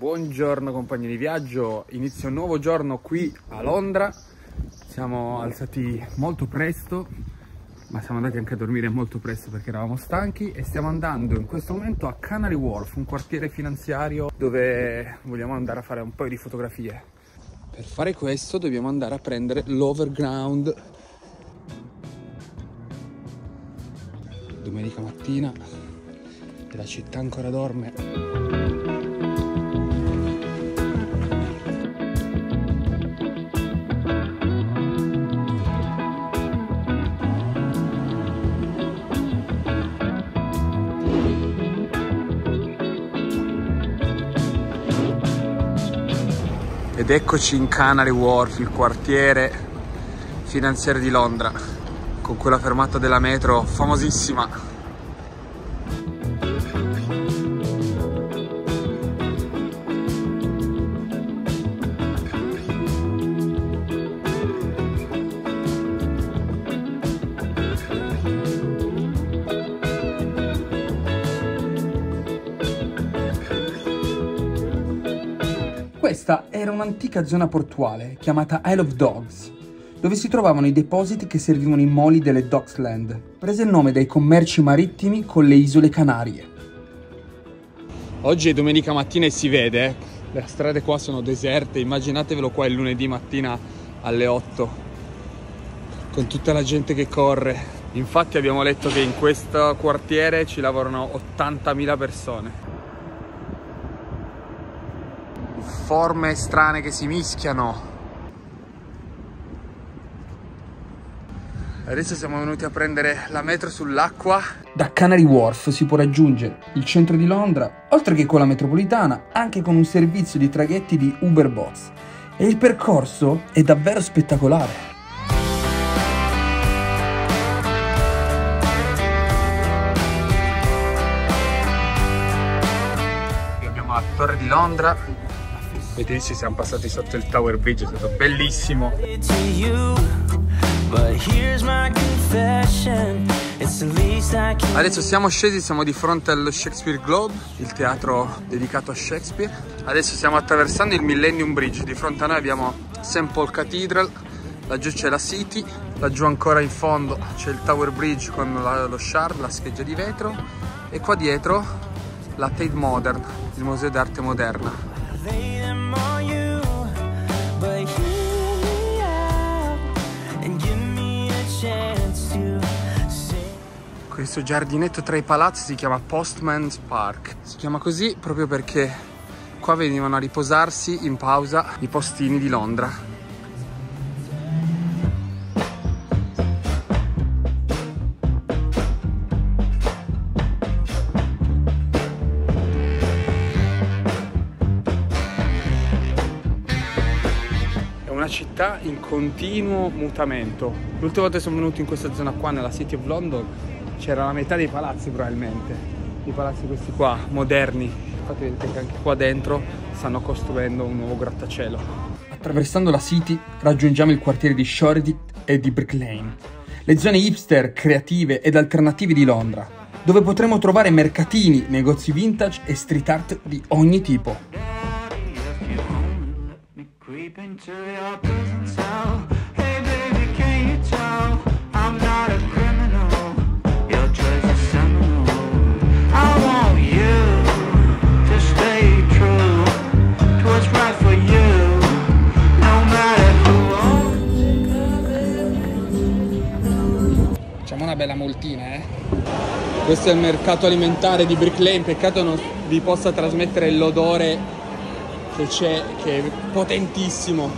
Buongiorno compagni di viaggio, inizio un nuovo giorno qui a Londra. Siamo alzati molto presto, ma siamo andati anche a dormire molto presto perché eravamo stanchi e stiamo andando in questo momento a Canary Wharf, un quartiere finanziario dove vogliamo andare a fare un paio di fotografie. Per fare questo dobbiamo andare a prendere l'overground. Domenica mattina e la città ancora dorme. Ed eccoci in Canary Wharf, il quartiere finanziario di Londra, con quella fermata della metro famosissima. Questa era un'antica zona portuale chiamata Isle of Dogs, dove si trovavano i depositi che servivano i moli delle Docksland, prese il nome dai commerci marittimi con le isole Canarie. Oggi è domenica mattina e si vede, eh? le strade qua sono deserte, immaginatevelo qua il lunedì mattina alle 8, con tutta la gente che corre. Infatti abbiamo letto che in questo quartiere ci lavorano 80.000 persone. Forme strane che si mischiano. Adesso siamo venuti a prendere la metro sull'acqua. Da Canary Wharf si può raggiungere il centro di Londra, oltre che con la metropolitana, anche con un servizio di traghetti di Uber Box. E il percorso è davvero spettacolare. Abbiamo la Torre di Londra, Vedete, siamo passati sotto il Tower Bridge, è stato bellissimo. Adesso siamo scesi, siamo di fronte allo Shakespeare Globe, il teatro dedicato a Shakespeare. Adesso stiamo attraversando il Millennium Bridge, di fronte a noi abbiamo St. Paul Cathedral, laggiù c'è la City, laggiù ancora in fondo c'è il Tower Bridge con la, lo Shard, la scheggia di vetro e qua dietro la Tate Modern, il museo d'arte moderna. Questo giardinetto tra i palazzi si chiama Postman's Park. Si chiama così proprio perché qua venivano a riposarsi in pausa i postini di Londra. città in continuo mutamento. L'ultima volta che sono venuto in questa zona qua, nella City of London, c'era la metà dei palazzi probabilmente. I palazzi questi qua, moderni. Infatti vedete che anche qua dentro stanno costruendo un nuovo grattacielo. Attraversando la City raggiungiamo il quartiere di Shoreditch e di Brick Lane, le zone hipster, creative ed alternative di Londra, dove potremo trovare mercatini, negozi vintage e street art di ogni tipo. Multina, eh? Questo è il mercato alimentare di Brick Lane, peccato non vi possa trasmettere l'odore che c'è, che è potentissimo.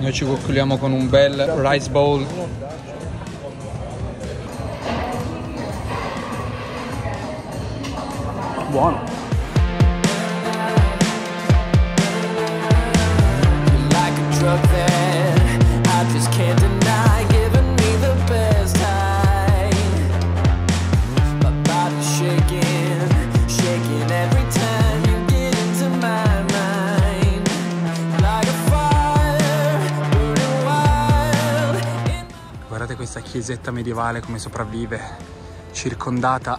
Noi ci coccoliamo con un bel rice bowl buono Guardate questa chiesetta medievale come sopravvive, circondata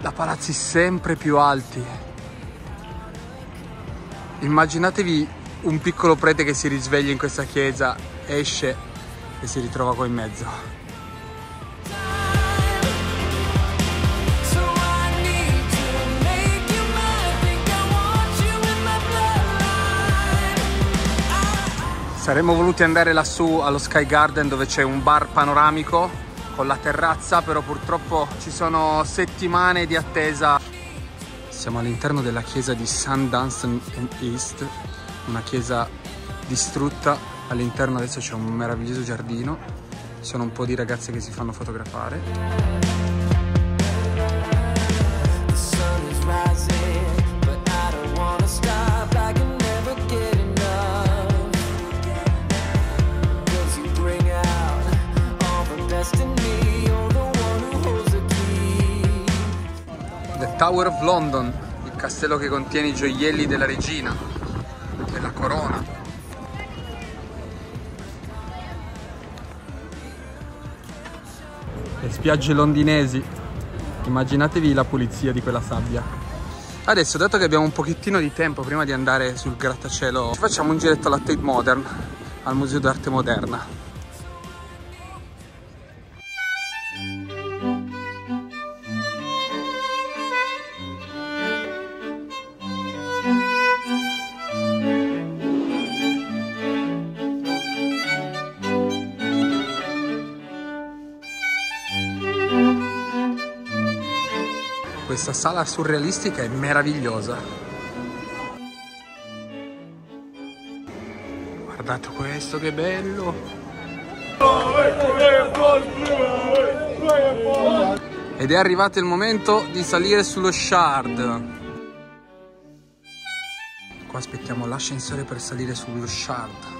da palazzi sempre più alti. Immaginatevi un piccolo prete che si risveglia in questa chiesa, esce e si ritrova qua in mezzo. Saremmo voluti andare lassù allo Sky Garden dove c'è un bar panoramico con la terrazza, però purtroppo ci sono settimane di attesa. Siamo all'interno della chiesa di. Dunstan East, una chiesa distrutta. All'interno adesso c'è un meraviglioso giardino. Sono un po' di ragazze che si fanno fotografare. Tower of London, il castello che contiene i gioielli della regina, della corona. Le spiagge londinesi, immaginatevi la pulizia di quella sabbia. Adesso, dato che abbiamo un pochettino di tempo prima di andare sul grattacielo, facciamo un giretto alla Tate Modern, al Museo d'Arte Moderna. Sala surrealistica è meravigliosa. Guardate questo che bello! Ed è arrivato il momento di salire sullo Shard. Qua aspettiamo l'ascensore per salire sullo Shard.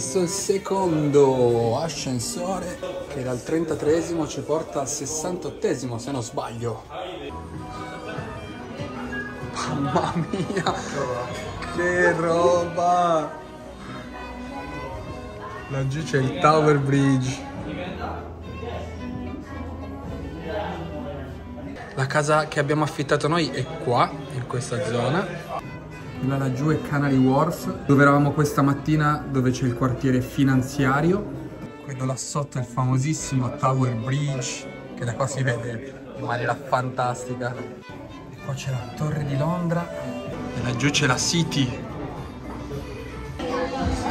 Questo è il secondo ascensore che dal 33 ci porta al 68 se non sbaglio. Mamma mia, che roba! Laggiù c'è il Tower Bridge. La casa che abbiamo affittato noi è qua, in questa zona là laggiù è Canary Wharf, dove eravamo questa mattina, dove c'è il quartiere finanziario. Quello là sotto è il famosissimo Tower Bridge, che da qua si vede in maniera fantastica. E qua c'è la Torre di Londra, e laggiù c'è la City.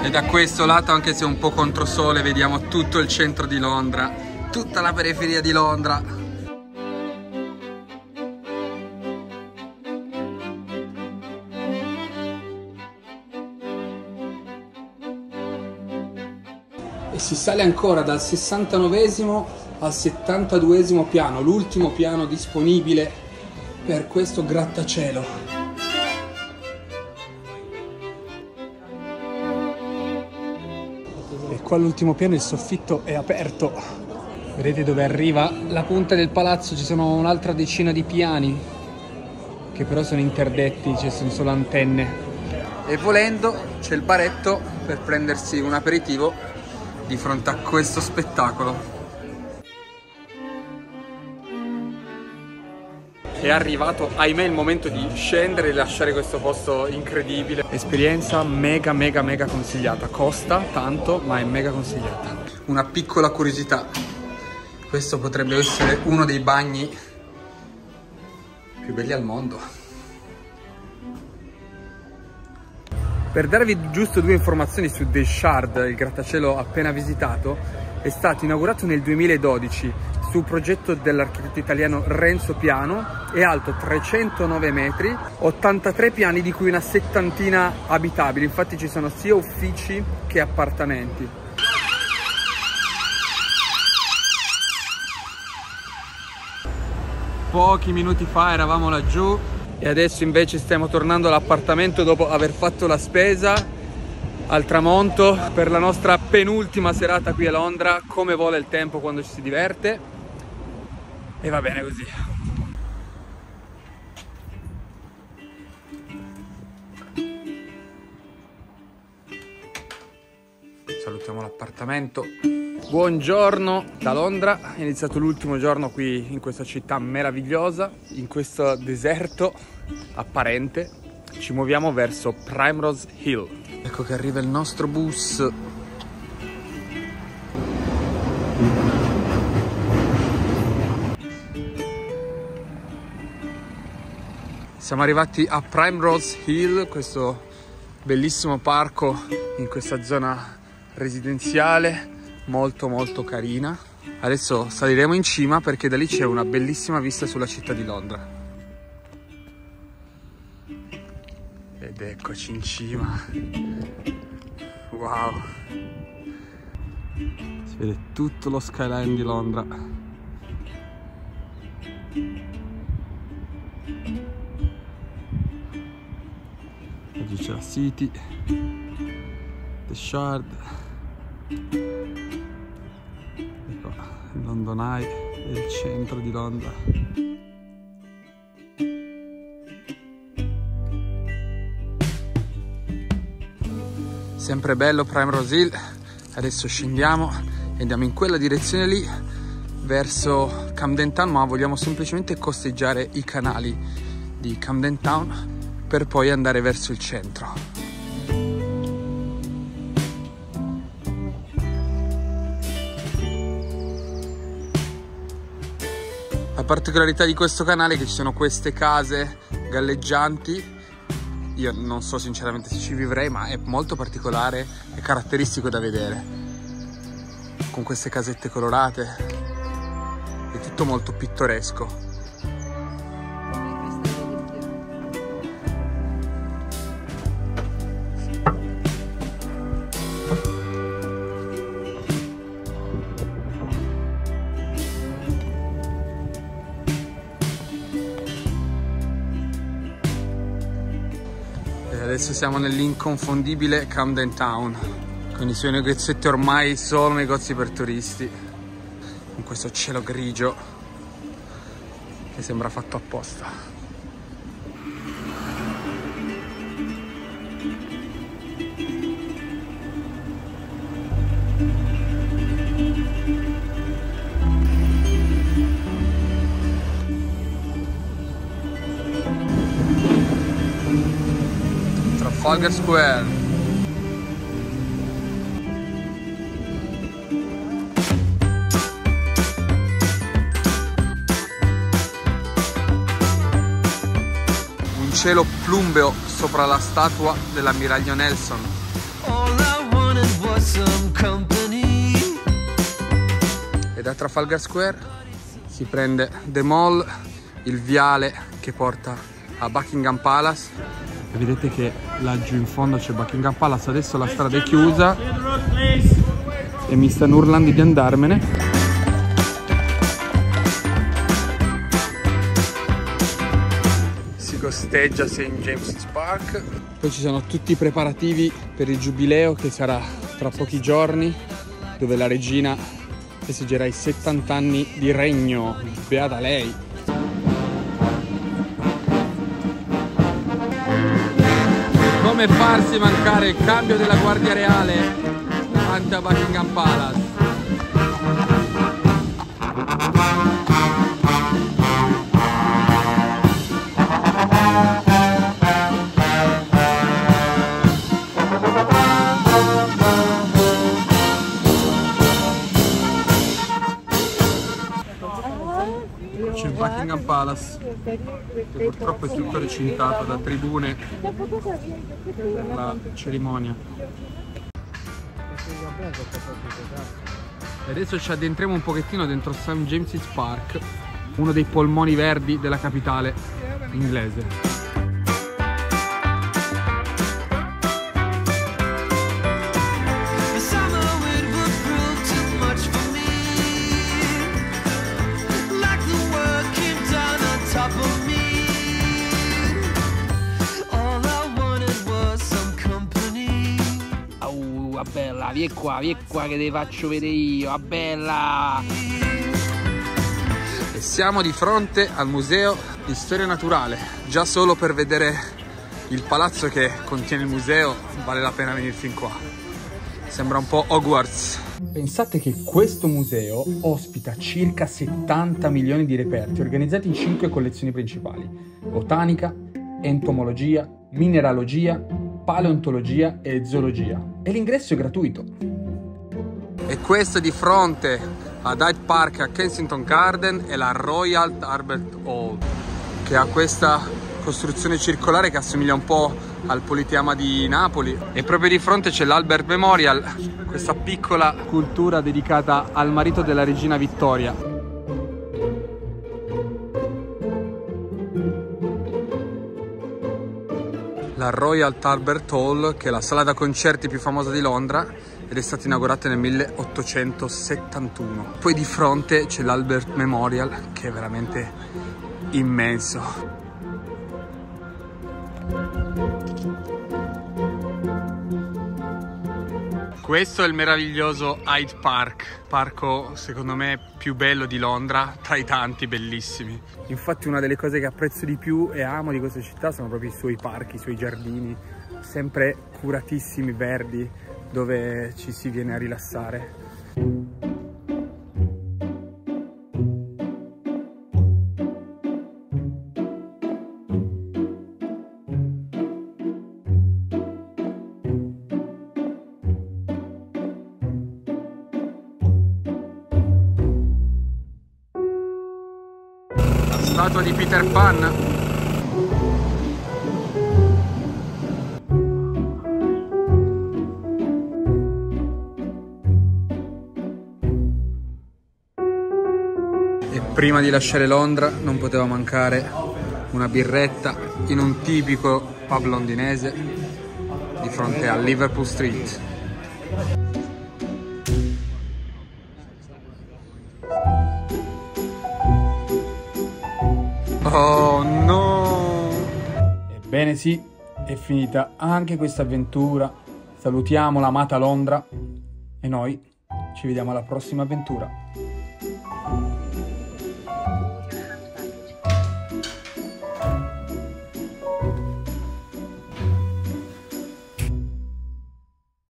E da questo lato, anche se un po' contro sole, vediamo tutto il centro di Londra, tutta la periferia di Londra. Si sale ancora dal 69 al 72 piano, l'ultimo piano disponibile per questo grattacielo. E qua all'ultimo piano il soffitto è aperto. Vedete dove arriva la punta del palazzo, ci sono un'altra decina di piani che però sono interdetti, ci sono solo antenne. E volendo c'è il baretto per prendersi un aperitivo di fronte a questo spettacolo. È arrivato, ahimè, il momento di scendere e lasciare questo posto incredibile. Esperienza mega, mega, mega consigliata. Costa tanto, ma è mega consigliata. Una piccola curiosità. Questo potrebbe essere uno dei bagni più belli al mondo. Per darvi giusto due informazioni su The Shard, il grattacielo appena visitato, è stato inaugurato nel 2012 su progetto dell'architetto italiano Renzo Piano, è alto 309 metri, 83 piani di cui una settantina abitabili, infatti ci sono sia uffici che appartamenti. Pochi minuti fa eravamo laggiù e adesso invece stiamo tornando all'appartamento dopo aver fatto la spesa al tramonto per la nostra penultima serata qui a Londra come vuole il tempo quando ci si diverte. E va bene così Salutiamo l'appartamento. Buongiorno da Londra, è iniziato l'ultimo giorno qui in questa città meravigliosa, in questo deserto apparente. Ci muoviamo verso Primrose Hill. Ecco che arriva il nostro bus. Siamo arrivati a Primrose Hill, questo bellissimo parco in questa zona residenziale molto molto carina. Adesso saliremo in cima perché da lì c'è una bellissima vista sulla città di Londra. Ed eccoci in cima. Wow. Si vede tutto lo skyline di Londra. Oggi c'è la City, The Shard. Ecco, London Eye è il centro di Londra. Sempre bello Primrose Hill. Adesso scendiamo e andiamo in quella direzione lì verso Camden Town, ma vogliamo semplicemente costeggiare i canali di Camden Town per poi andare verso il centro. Particolarità di questo canale è che ci sono queste case galleggianti. Io non so sinceramente se ci vivrei, ma è molto particolare e caratteristico da vedere. Con queste casette colorate. È tutto molto pittoresco. Adesso siamo nell'inconfondibile Camden Town. Con i suoi negozietti ormai solo negozi per turisti. Con questo cielo grigio che sembra fatto apposta Trafalgar Square. Un cielo plumbeo sopra la statua dell'ammiraglio Nelson. E da Trafalgar Square si prende The Mall, il viale che porta a Buckingham Palace e vedete che laggiù in fondo c'è Buckingham Palace adesso la strada è chiusa. E mi stanno urlando di andarmene. Si costeggia St. James's Park. Poi ci sono tutti i preparativi per il giubileo che sarà tra pochi giorni dove la regina festeggerà i 70 anni di regno. Beata lei come farsi mancare il cambio della Guardia Reale davanti a Buckingham Palace. Palace che purtroppo è tutto recintato da tribune per la cerimonia. E adesso ci addentriamo un pochettino dentro St. James's Park, uno dei polmoni verdi della capitale inglese. Bella, vieni qua, vieni qua che ti faccio vedere io, ah bella! E siamo di fronte al Museo di Storia Naturale, già solo per vedere il palazzo che contiene il museo vale la pena venire fin qua. Sembra un po' Hogwarts. Pensate che questo museo ospita circa 70 milioni di reperti organizzati in 5 collezioni principali. Botanica, entomologia, mineralogia, paleontologia e zoologia. E l'ingresso è gratuito. E questo di fronte ad Hyde Park a Kensington Garden è la Royal Albert Hall, che ha questa costruzione circolare che assomiglia un po' al Politeama di Napoli e proprio di fronte c'è l'Albert Memorial, questa piccola cultura dedicata al marito della regina Vittoria. La Royal Albert Hall, che è la sala da concerti più famosa di Londra ed è stata inaugurata nel 1871. Poi di fronte c'è l'Albert Memorial, che è veramente immenso. Questo è il meraviglioso Hyde Park, parco secondo me più bello di Londra, tra i tanti bellissimi. Infatti una delle cose che apprezzo di più e amo di questa città sono proprio i suoi parchi, i suoi giardini, sempre curatissimi, verdi, dove ci si viene a rilassare. Statua di Peter Pan. E prima di lasciare Londra non poteva mancare una birretta in un tipico pub londinese di fronte a Liverpool Street Oh no! Ebbene sì, è finita anche questa avventura. Salutiamo l'amata Londra e noi ci vediamo alla prossima avventura.